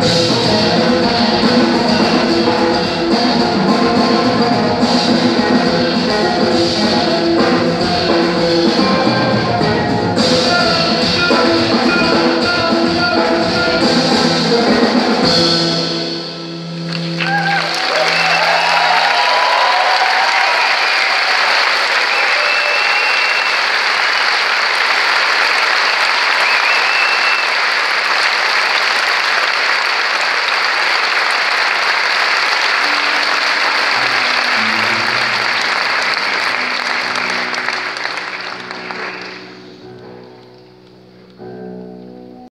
Deus.